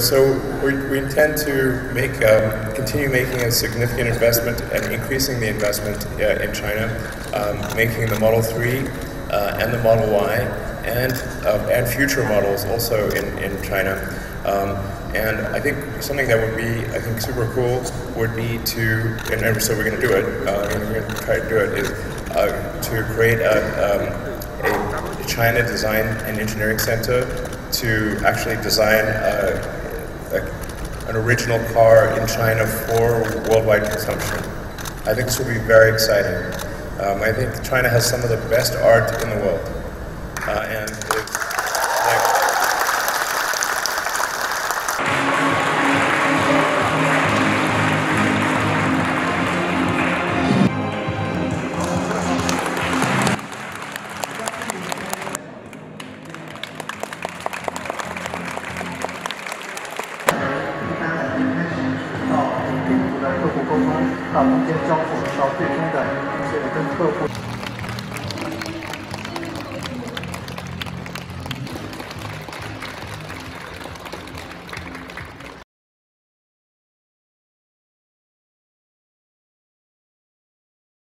so we, we intend to make, um, continue making a significant investment and increasing the investment uh, in China, um, making the Model 3 uh, and the Model Y and, um, and future models also in, in China. Um, and I think something that would be I think super cool would be to and, and so we're going to do it. Uh, we're going to try to do it is uh, to create a, um, a China Design and Engineering Center to actually design a, a, an original car in China for worldwide consumption. I think this will be very exciting. Um, I think China has some of the best art in the world. Uh, and 客户沟通，到中间交付，到最终的这个跟客户。